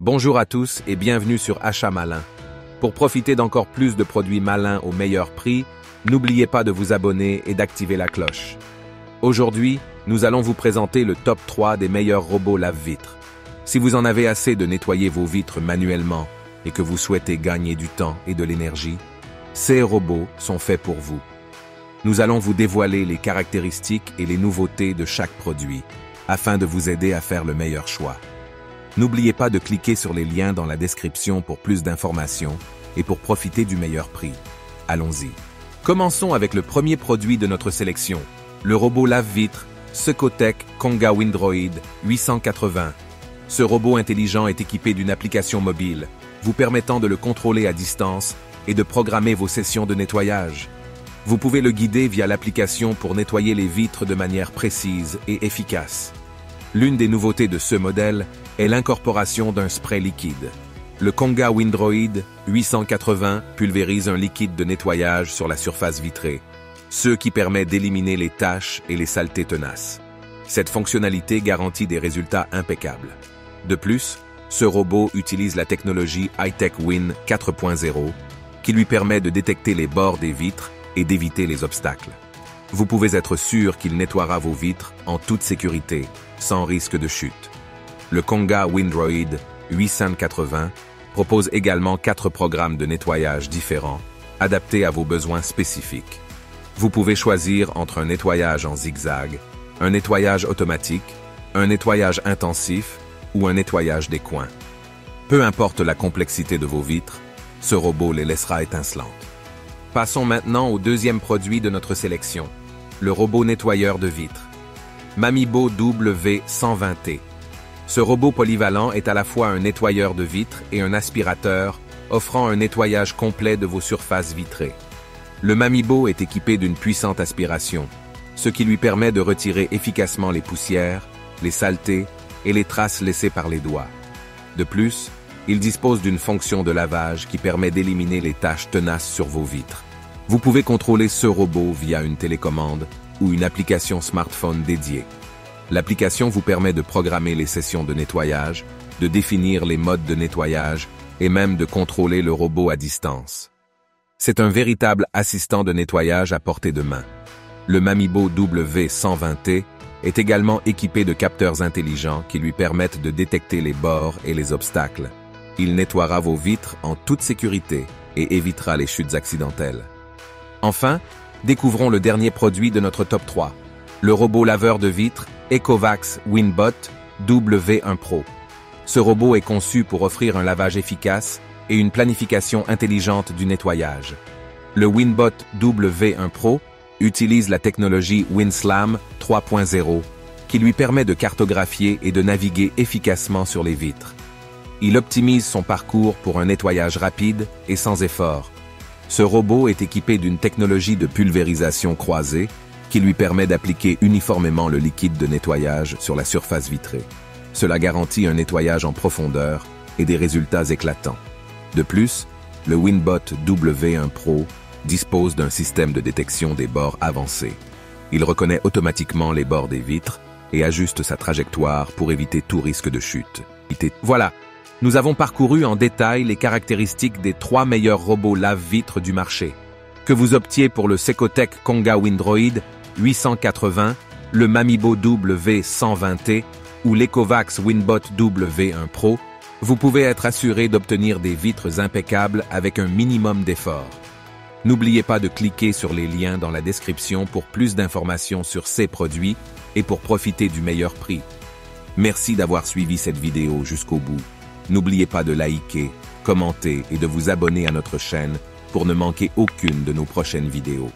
Bonjour à tous et bienvenue sur Achat Malin. Pour profiter d'encore plus de produits malins au meilleur prix, n'oubliez pas de vous abonner et d'activer la cloche. Aujourd'hui, nous allons vous présenter le top 3 des meilleurs robots lave-vitres. Si vous en avez assez de nettoyer vos vitres manuellement et que vous souhaitez gagner du temps et de l'énergie, ces robots sont faits pour vous. Nous allons vous dévoiler les caractéristiques et les nouveautés de chaque produit afin de vous aider à faire le meilleur choix. N'oubliez pas de cliquer sur les liens dans la description pour plus d'informations et pour profiter du meilleur prix. Allons-y. Commençons avec le premier produit de notre sélection, le robot lave-vitre Secotec Konga Windroid 880. Ce robot intelligent est équipé d'une application mobile, vous permettant de le contrôler à distance et de programmer vos sessions de nettoyage. Vous pouvez le guider via l'application pour nettoyer les vitres de manière précise et efficace. L'une des nouveautés de ce modèle est l'incorporation d'un spray liquide. Le Konga Windroid 880 pulvérise un liquide de nettoyage sur la surface vitrée, ce qui permet d'éliminer les taches et les saletés tenaces. Cette fonctionnalité garantit des résultats impeccables. De plus, ce robot utilise la technologie Hightech Win 4.0 qui lui permet de détecter les bords des vitres et d'éviter les obstacles. Vous pouvez être sûr qu'il nettoiera vos vitres en toute sécurité, sans risque de chute. Le Konga Windroid 880 propose également quatre programmes de nettoyage différents, adaptés à vos besoins spécifiques. Vous pouvez choisir entre un nettoyage en zigzag, un nettoyage automatique, un nettoyage intensif ou un nettoyage des coins. Peu importe la complexité de vos vitres, ce robot les laissera étincelantes. Passons maintenant au deuxième produit de notre sélection, le robot nettoyeur de vitres. Mamibo W120T. Ce robot polyvalent est à la fois un nettoyeur de vitres et un aspirateur, offrant un nettoyage complet de vos surfaces vitrées. Le Mamibo est équipé d'une puissante aspiration, ce qui lui permet de retirer efficacement les poussières, les saletés et les traces laissées par les doigts. De plus, il dispose d'une fonction de lavage qui permet d'éliminer les taches tenaces sur vos vitres. Vous pouvez contrôler ce robot via une télécommande ou une application smartphone dédiée. L'application vous permet de programmer les sessions de nettoyage, de définir les modes de nettoyage et même de contrôler le robot à distance. C'est un véritable assistant de nettoyage à portée de main. Le Mamibo W120T est également équipé de capteurs intelligents qui lui permettent de détecter les bords et les obstacles. Il nettoiera vos vitres en toute sécurité et évitera les chutes accidentelles. Enfin, découvrons le dernier produit de notre top 3, le robot laveur de vitres Ecovax Winbot W1 Pro. Ce robot est conçu pour offrir un lavage efficace et une planification intelligente du nettoyage. Le Winbot W1 Pro utilise la technologie WinSlam 3.0 qui lui permet de cartographier et de naviguer efficacement sur les vitres. Il optimise son parcours pour un nettoyage rapide et sans effort. Ce robot est équipé d'une technologie de pulvérisation croisée qui lui permet d'appliquer uniformément le liquide de nettoyage sur la surface vitrée. Cela garantit un nettoyage en profondeur et des résultats éclatants. De plus, le Winbot W1 Pro dispose d'un système de détection des bords avancé. Il reconnaît automatiquement les bords des vitres et ajuste sa trajectoire pour éviter tout risque de chute. Voilà, nous avons parcouru en détail les caractéristiques des trois meilleurs robots lave-vitres du marché. Que vous optiez pour le Secotec Konga Windroid 880, le Mamibo W120T ou l'Ecovax Winbot W1 Pro, vous pouvez être assuré d'obtenir des vitres impeccables avec un minimum d'effort. N'oubliez pas de cliquer sur les liens dans la description pour plus d'informations sur ces produits et pour profiter du meilleur prix. Merci d'avoir suivi cette vidéo jusqu'au bout. N'oubliez pas de liker, commenter et de vous abonner à notre chaîne pour ne manquer aucune de nos prochaines vidéos.